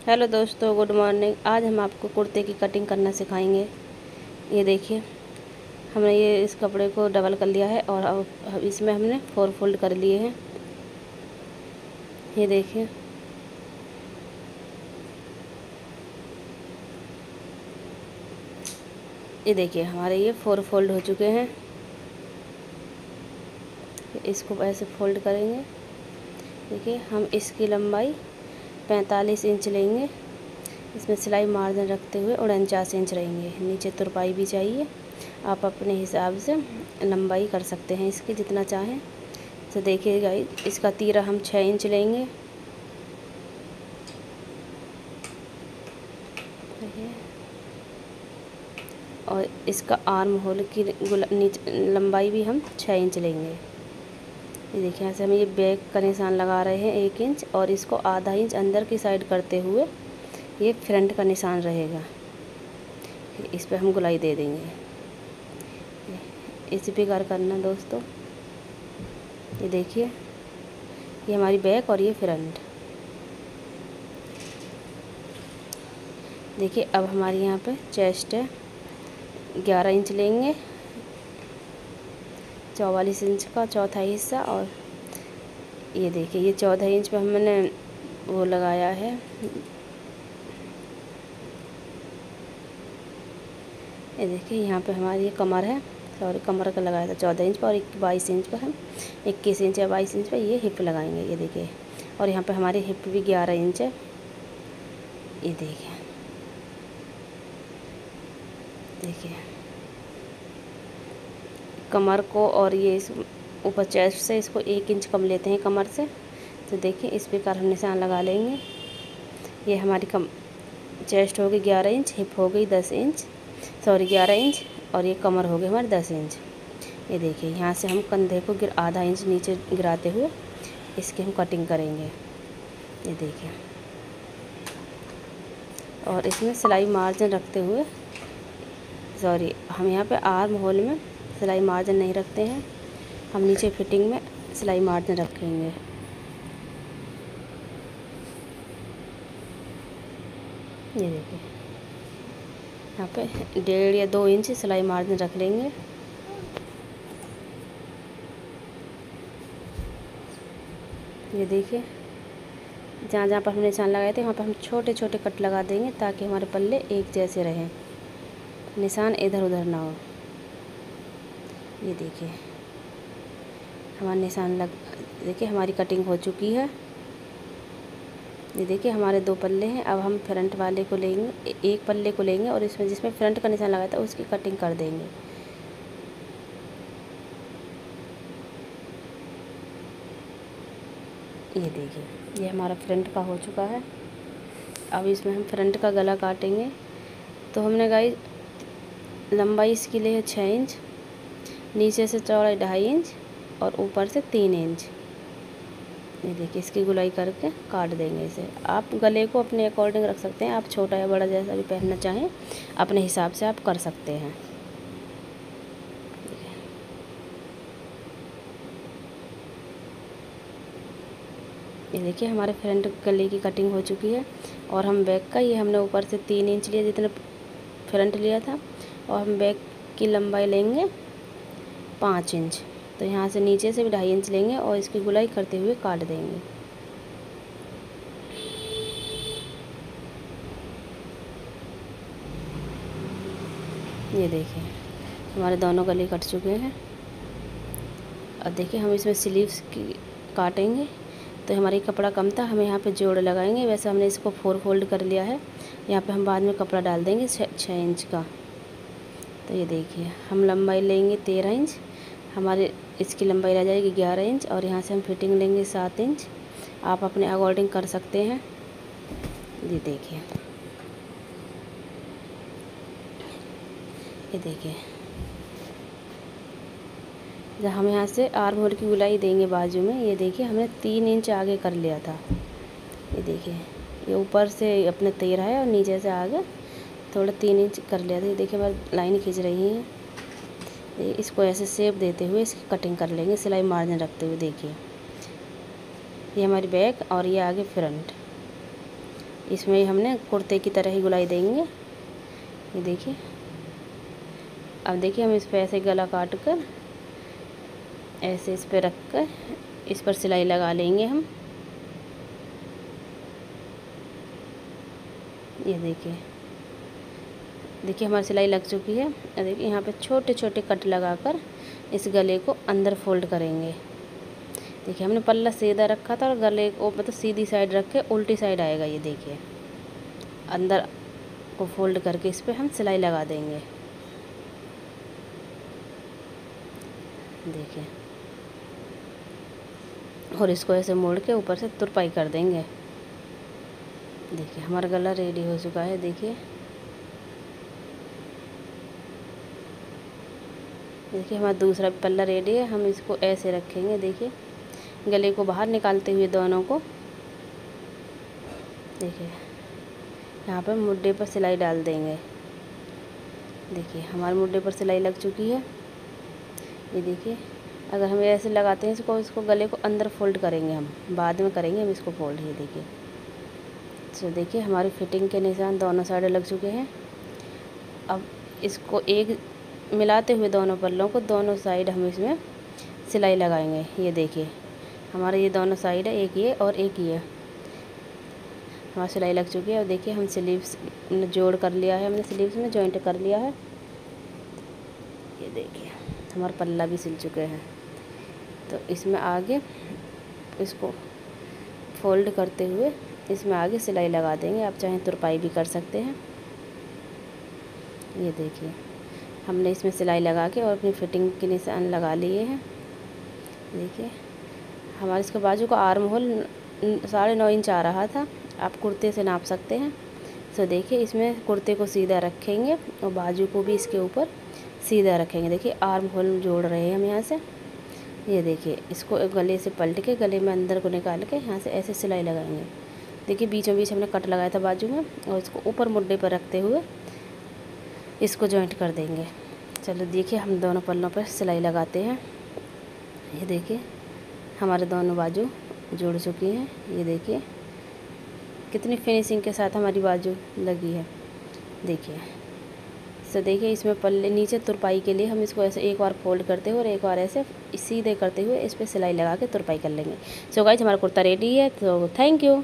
Hello दोस्तों, good morning. आज हम आपको कुर्ते की कटिंग करना सिखाएँगे। ये देखिए, हमने ये इस कपड़े को डबल कर लिया है और अब इसमें हमने फोर फोल्ड कर लिए हैं। ये देखिए। ये देखिए, हमारे ये फोर फोल्ड हो चुके हैं। इसको ऐसे फोल्ड करेंगे। देखिए, हम इसकी लंबाई पैंतालीस इंच लेंगे। इसमें सिलाई मार्जिन रखते हुए उनचास इंच रहेंगे। नीचे तुरपाई भी चाहिए। आप अपने हिसाब से लंबाई कर सकते हैं इसकी जितना चाहें। तो देखिएगा इसका तीरा हम छः इंच लेंगे। और इसका आर्म होल की लंबाई भी हम छः इंच लेंगे। ये देखिए, यहाँ से हम ये बैक का निशान लगा रहे हैं एक इंच और इसको आधा इंच अंदर की साइड करते हुए ये फ्रंट का निशान रहेगा। इस पर हम गुलाई दे देंगे। इसी प्रकार करना दोस्तों। ये देखिए, ये हमारी बैक और ये फ्रंट। देखिए, अब हमारे यहाँ पे चेस्ट है, ग्यारह इंच लेंगे। चौवालीस इंच का चौथा हिस्सा और ये देखिए, ये चौदह इंच पे हमने वो लगाया है। ये देखिए, यहाँ पे हमारी ये कमर है सॉरी कमर का लगाया था चौदह इंच पर और बाईस इंच पर हम इक्कीस इंच या बाईस इंच पर ये हिप लगाएँगे, ये देखिए। और यहाँ पे हमारी हिप भी ग्यारह इंच है, ये देखिए। देखिए। कमर को और ये इस ऊपर चेस्ट से इसको एक इंच कम लेते हैं कमर से। तो देखिए, इस प्रकार हम निशान लगा लेंगे। ये हमारी कम चेस्ट हो गई ग्यारह इंच हिप हो गई दस इंच सॉरी ग्यारह इंच और ये कमर हो गई हमारी दस इंच ये देखिए, यहाँ से हम कंधे को गिर, आधा इंच नीचे गिराते हुए इसकी हम कटिंग करेंगे। ये देखिए। और इसमें सिलाई मार्जिन रखते हुए सॉरी हम यहाँ पे आर्म होल में सिलाई मार्जिन नहीं रखते हैं। हम नीचे फिटिंग में सिलाई मार्जिन रखेंगे। ये देखिए। यहाँ पे डेढ़ या दो इंच सिलाई मार्जिन रख लेंगे। ये देखिए। जहाँ जहाँ पर हमने निशान लगाए थे, वहाँ पर हम छोटे छोटे कट लगा देंगे ताकि हमारे पल्ले एक जैसे रहें। निशान इधर उधर ना हो। ये देखिए। हमारा निशान लग, देखिए हमारी कटिंग हो चुकी है। ये देखिए हमारे दो पल्ले हैं, अब हम फ्रंट वाले को लेंगे एक पल्ले को लेंगे और इसमें जिसमें फ्रंट का निशान लगाया था उसकी कटिंग कर देंगे। ये देखिए, ये हमारा फ्रंट का हो चुका है। अब इसमें हम फ्रंट का गला काटेंगे। तो हमने गाई लंबाई इसके लिए है छः इंच नीचे से चौड़ाई ढाई इंच और ऊपर से तीन इंच। ये देखिए, इसकी गुलाई करके काट देंगे इसे। आप गले को अपने अकॉर्डिंग रख सकते हैं। आप छोटा या बड़ा जैसा भी पहनना चाहें, अपने हिसाब से आप कर सकते हैं। ये देखिए, हमारे फ्रंट गले की कटिंग हो चुकी है और हम बैक का, ये हमने ऊपर से तीन इंच लिया, जितने फ्रंट लिया था, और हम बैक की लंबाई लेंगे। पाँच इंच। तो यहाँ से नीचे से भी ढाई इंच लेंगे और इसकी गुलाई करते हुए काट देंगे। ये देखिए हमारे दोनों गले कट चुके हैं। अब देखिए, हम इसमें स्लीव्स की काटेंगे। तो हमारी कपड़ा कम था, हम यहाँ पे जोड़ लगाएँगे। वैसे हमने इसको फोर फोल्ड कर लिया है। यहाँ पे हम बाद में कपड़ा डाल देंगे छः इंच का। तो ये देखिए, हम लंबाई लेंगे तेरह इंच, हमारे इसकी लंबाई रह जाएगी ग्यारह इंच और यहाँ से हम फिटिंग लेंगे सात इंच। आप अपने अकॉर्डिंग कर सकते हैं। ये देखिए। ये देखिए। जब हम यहाँ से आर्म होल की गुलाई देंगे बाजू में, ये देखिए, हमने तीन इंच आगे कर लिया था। ये देखिए, ये ऊपर से अपने तेरह है और नीचे से आगे थोड़ा तीन इंच कर लिया था। ये देखिए हमारी लाइन खींच रही है। इसको ऐसे सेप देते हुए इसकी कटिंग कर लेंगे, सिलाई मार्जिन रखते हुए देखिए। ये हमारी बैक और ये आगे फ्रंट। इसमें हमने कुर्ते की तरह ही गुलाई देंगे। ये देखिए। अब देखिए, हम इस पर ऐसे गला काट कर, ऐसे इस पर रख कर, इस पर सिलाई लगा लेंगे हम। ये देखिए। देखिए हमारी सिलाई लग चुकी है। देखिए यहाँ पे छोटे छोटे कट लगाकर इस गले को अंदर फोल्ड करेंगे। देखिए हमने पल्ला सीधा रखा था और गले को मतलब सीधी साइड रख के उल्टी साइड आएगा ये देखिए। अंदर को फोल्ड करके इस पर हम सिलाई लगा देंगे। देखिए। और इसको ऐसे मोड़ के ऊपर से तुरपाई कर देंगे। देखिए हमारा गला रेडी हो चुका है। देखिए। देखिए, हमारा दूसरा पल्ला रेडी है। हम इसको ऐसे रखेंगे, देखिए। गले को बाहर निकालते हुए दोनों को। देखिए, यहाँ पर मुड्डे पर सिलाई डाल देंगे। देखिए, हमारे मुड्डे पर सिलाई लग चुकी है। ये देखिए, अगर हम ऐसे लगाते हैं, इसको इसको गले को अंदर फोल्ड करेंगे हम। बाद में करेंगे, हम इसको फोल्ड ये देखिए। तो देखिए, हमारी फिटिंग के निशान दोनों साइड लग चुके हैं। अब इसको एक मिलाते हुए दोनों पल्लों को, दोनों साइड हम इसमें सिलाई लगाएँगे। ये देखिए, हमारे ये दोनों साइड है, एक ये और एक ये। हमारी सिलाई लग चुकी है और देखिए, हम स्लीव्स जोड़ कर लिया है, हमने स्लीव्स में जॉइंट कर लिया है। ये देखिए, हमारा पल्ला भी सिल चुके हैं। तो इसमें आगे इसको फोल्ड करते हुए इसमें आगे सिलाई लगा देंगे। आप चाहें तुरपाई भी कर सकते हैं। ये देखिए हमने इसमें सिलाई लगा के और अपनी फिटिंग के निशान लगा लिए हैं। देखिए, हमारे इसके बाजू का आर्म होल साढ़े नौ इंच आ रहा था। आप कुर्ते से नाप सकते हैं। तो देखिए, इसमें कुर्ते को सीधा रखेंगे और बाजू को भी इसके ऊपर सीधा रखेंगे। देखिए, आर्म होल जोड़ रहे हैं हम यहाँ से। ये देखिए, इसको गले से पलट के गले में अंदर को निकाल के यहाँ से ऐसे सिलाई लगाएँगे। देखिए बीचों बीच हमने कट लगाया था बाजू में और इसको ऊपर मुड्डे पर रखते हुए इसको जॉइंट कर देंगे। चलो देखिए, हम दोनों पल्लों पर सिलाई लगाते हैं। ये देखिए, हमारे दोनों बाजू जुड़ चुकी हैं। ये देखिए, कितनी फिनिशिंग के साथ हमारी बाजू लगी है। देखिए तो देखिए, इसमें पल्ले नीचे तुरपाई के लिए हम इसको ऐसे एक बार फोल्ड करते हुए और एक बार ऐसे सीधे करते हुए इस पर सिलाई लगा के तुरपाई कर लेंगे। सो गाइज़ हमारा कुर्ता रेडी है तो थैंक यू